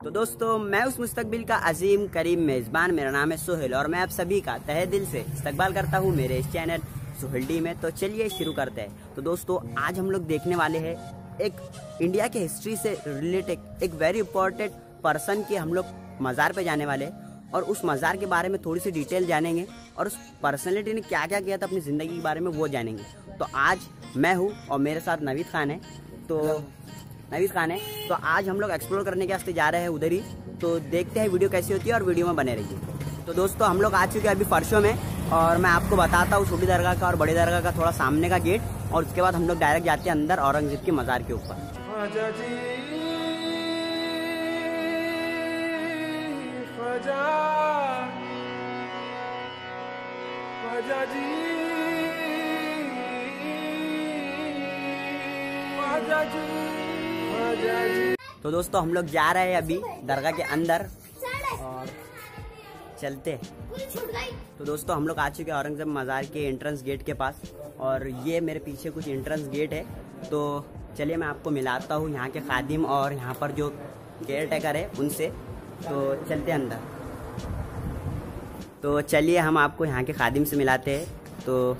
तो दोस्तों, मैं उस मुस्तकबिल का अजीम करीम मेज़बान, मेरा नाम है सोहेल और मैं आप सभी का तहे दिल से इस्तकबाल करता हूँ मेरे इस चैनल सोहेल में। तो चलिए शुरू करते हैं। तो दोस्तों, आज हम लोग देखने वाले हैं एक इंडिया के हिस्ट्री से रिलेटेड एक वेरी इंपॉर्टेंट पर्सन के हम लोग मज़ार पे जाने वाले और उस मज़ार के बारे में थोड़ी सी डिटेल जानेंगे और उस पर्सनैलिटी ने क्या क्या किया था अपनी ज़िंदगी के बारे में वो जानेंगे। तो आज मैं हूँ और मेरे साथ नवीद खान है। तो नवीद खान है तो आज हम लोग एक्सप्लोर करने के वास्ते जा रहे हैं उधर ही। तो देखते हैं वीडियो कैसी होती है और वीडियो में बने रहिए। तो दोस्तों, हम लोग आ चुके हैं अभी फर्शों में और मैं आपको बताता हूँ छोटी दरगाह का और बड़े दरगाह का थोड़ा सामने का गेट और उसके बाद हम लोग डायरेक्ट जाते हैं अंदर औरंगज़ेब के मज़ार के ऊपर। जी। तो दोस्तों, हम लोग जा रहे हैं अभी दरगाह के अंदर और चलते तो दोस्तों, हम लोग आ चुके हैं औरंगज़ेब मज़ार के एंट्रेंस गेट के पास और ये मेरे पीछे कुछ एंट्रेंस गेट है। तो चलिए, मैं आपको मिलाता हूँ यहाँ के खादिम और यहाँ पर जो केयर टेकर है उनसे। तो चलते अंदर। तो चलिए, हम आपको यहाँ के खादिम से मिलाते हैं। तो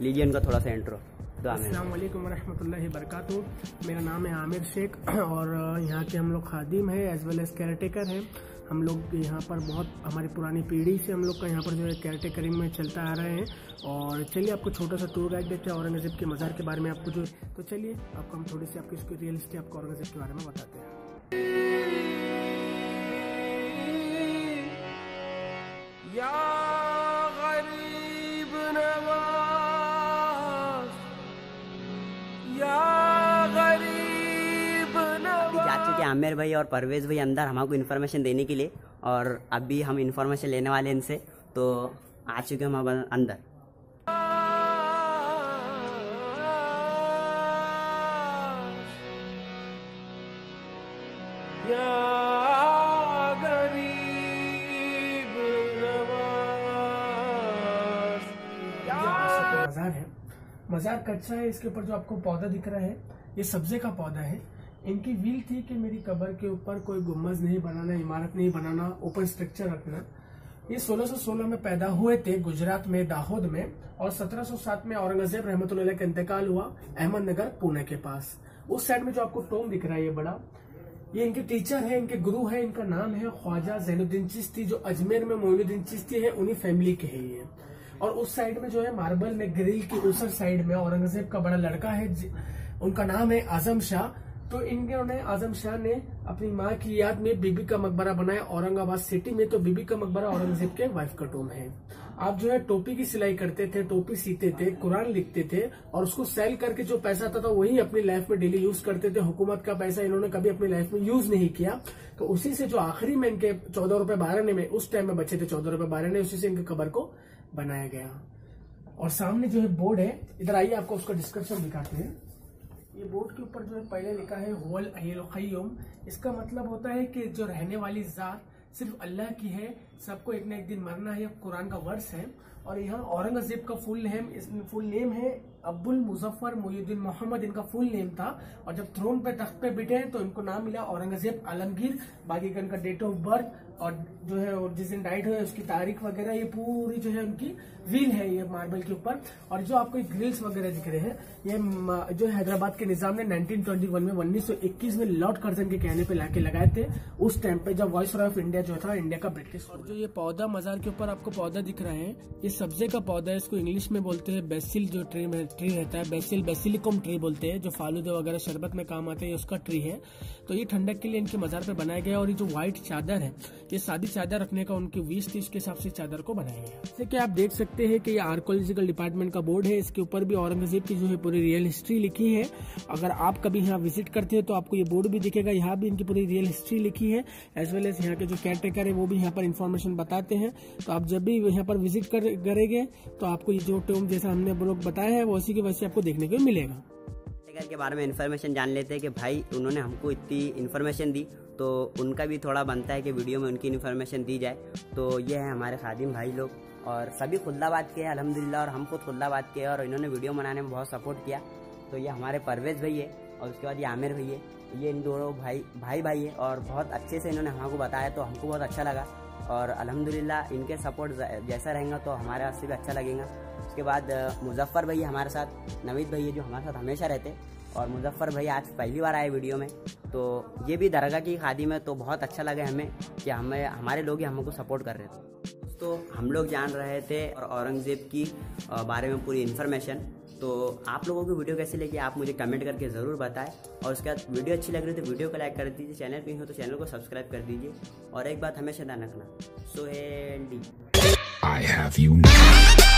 लीजिए उनका थोड़ा सा इंट्रो वालेकुम रहमतुल्लाहि बरकातहू मेरा नाम है आमिर शेख और यहाँ के हम लोग खादिम हैं as well as caretaker हैं। हम लोग यहाँ पर बहुत, हमारी पुरानी पीढ़ी से हम लोग का यहाँ पर जो है केयर टेकरिंग में चलता आ रहे हैं। और चलिए आपको छोटा सा टूर गाइड देते हैं, औरंगज़ेब के मज़ार के बारे में आपको जो तो चलिए आपको हम थोड़ी सी आपकी इसकी रियल हिस्ट्री आपको औरंगज़ेब के बारे में बताते हैं। जा चुके हैं आमिर भाई और परवेज भाई अंदर हमको इन्फॉर्मेशन देने के लिए और अभी हम इन्फॉर्मेशन लेने वाले हैं इनसे तो आ चुके हम अंदर। या गरीब नवाज़ है। मज़ार कच्चा है, इसके ऊपर जो आपको पौधा दिख रहा है, ये सब्जे का पौधा है। इनकी व्हील थी कि मेरी कब्र के ऊपर कोई गुम्बज नहीं बनाना, इमारत नहीं बनाना ओपन स्ट्रक्चर रखना। ये 1616 में पैदा हुए थे, गुजरात में, दाहोद में, और 1707 में औरंगज़ेब रहमत का इंतकाल हुआ अहमदनगर, पुणे के पास। उस साइड में जो आपको टोम दिख रहा है, ये बड़ा, ये इनके टीचर है, इनके गुरु है, इनका नाम है ख्वाजा जैनुद्दीन चिश्ती, जो अजमेर में मोइनुद्दीन चिश्ती है, उन्हीं फैमिली के है ये। और उस साइड में जो है मार्बल में ग्रिल की उस साइड में औरंगज़ेब का बड़ा लड़का है उनका नाम है आज़म शाह। तो इन्होंने, आज़म शाह ने अपनी माँ की याद में बीबी का मकबरा बनाया। औरंगाबाद सिटी में तो बीबी का मकबरा औरंगज़ेब के वाइफ का टोम है। आप जो है टोपी की सिलाई करते थे, टोपी सीते थे, कुरान लिखते थे और उसको सेल करके जो पैसा आता था वही अपनी लाइफ में डेली यूज़ करते थे। हुकूमत का पैसा इन्होंने कभी अपनी लाइफ में यूज़ नहीं किया। तो उसी से जो आखिरी में इनके चौदह रुपए बारह में, उस टाइम में बचे थे चौदह रुपए बारह ने, उसी से इनके कबर को बनाया गया। और सामने जो है बोर्ड है, इधर आइए आपको उसका डिस्क्रिप्शन दिखाते हैं। ये बोर्ड के ऊपर जो है पहले लिखा है होल अहिल इसका मतलब होता है कि जो रहने वाली जात सिर्फ़ अल्लाह की है सबको एक ना एक दिन मरना है। कुरान का वर्स है और यहाँ औरंगज़ेब का फुल नेम फुल नेम है अब्बुल मुजफ्फर मोहुद्दीन मोहम्मद। इनका फुल नेम था और जब थ्रोन पे तख्त पे बैठे तो इनको नाम मिला औरंगज़ेब आलमगीर। बाकी का इनका डेट ऑफ़ बर्थ और जो है और जिस दिन डाइट हुए, उसकी तारीख वगैरह, ये पूरी जो है उनकी व्हील है ये मार्बल के ऊपर। और जो आपको ग्रिल्स वगैरह दिख रहे हैं, ये जो हैदराबाद के निज़ाम ने 1921 में 1921 में लॉर्ड कर्जन के कहने पे लाके लगाए थे। उस टाइम पे जब वॉइस ऑफ़ इंडिया जो था इंडिया का ब्रिटिश और जो ये पौधा मजार के ऊपर आपको पौधा दिख रहा है, ये सब्जे का पौधा है, इसको इंग्लिश में बोलते हैं बेसिल जो ट्री में, ट्री रहता है, बेसिल, बेसिलिकम ट्री बोलते हैं, जो फालूदे वगैरह शरबत में काम आते हैं उसका ट्री है। तो ये ठंडक के लिए इनके मजार पे बनाया गया और ये जो व्हाइट चादर है, ये सादी चादर रखने का उनकी विश तीस के हिसाब से चादर को बनाया गया जैसे कि आप देख सकते हैं कि ये आर्कोलॉजिकल डिपार्टमेंट का बोर्ड है, इसके ऊपर भी औरंगज़ेब की जो है पूरी रियल हिस्ट्री लिखी है। अगर आप कभी यहाँ विज़िट करते हैं तो आपको ये बोर्ड भी दिखेगा, यहाँ भी इनकी पूरी रियल हिस्ट्री लिखी है एज वेल एज यहाँ के जो केयर टेकर है, वो भी यहाँ पर इन्फॉर्मेशन बताते हैं तो आप जब भी यहाँ पर विज़िट कर, करेंगे तो आपको ये जो टोम जैसा हमने लोग बताया है, वो उसी की वजह से आपको देखने को मिलेगा। टेकर के बारे में इन्फॉर्मेशन जान लेते हैं कि भाई उन्होंने हमको इतनी इन्फॉर्मेशन दी तो उनका भी थोड़ा बनता है कि वीडियो में उनकी इन्फॉर्मेशन दी जाए। तो ये है हमारे खादिम भाई लोग, और सभी खुल्दाबाद के हैं अलहमदिल्ला और हम खुद खुल्दाबाद के हैं, और इन्होंने वीडियो बनाने में बहुत सपोर्ट किया। तो ये हमारे परवेज भाई है, और उसके बाद ये आमिर भैया ये इन दोनों भाई भाई भाई है, और बहुत अच्छे से इन्होंने हमको बताया तो हमको बहुत अच्छा लगा। और अल्हम्दुलिल्लाह, इनके सपोर्ट जैसा रहेगा तो हमारे वास्ते भी अच्छा लगेगा। उसके बाद मुजफ्फ़र भैया हमारे साथ, नवीद भैया जो हमारे साथ हमेशा रहते और मुजफ्फ़र भाई आज पहली बार आए वीडियो में तो ये भी दरगाह की खादी में तो बहुत अच्छा लगा हमें कि हमें, हमारे लोग ही हमको सपोर्ट कर रहे थे। तो हम लोग जान रहे थे और औरंगज़ेब की बारे में पूरी इन्फॉर्मेशन तो आप लोगों को वीडियो कैसी लगी आप मुझे कमेंट करके ज़रूर बताएँ। और उसके बाद वीडियो अच्छी लग रही तो वीडियो को लाइक कर दीजिए चैनल पर हो तो चैनल को सब्सक्राइब कर दीजिए। और एक बात हमेशा ध्यान रखना so the I have now.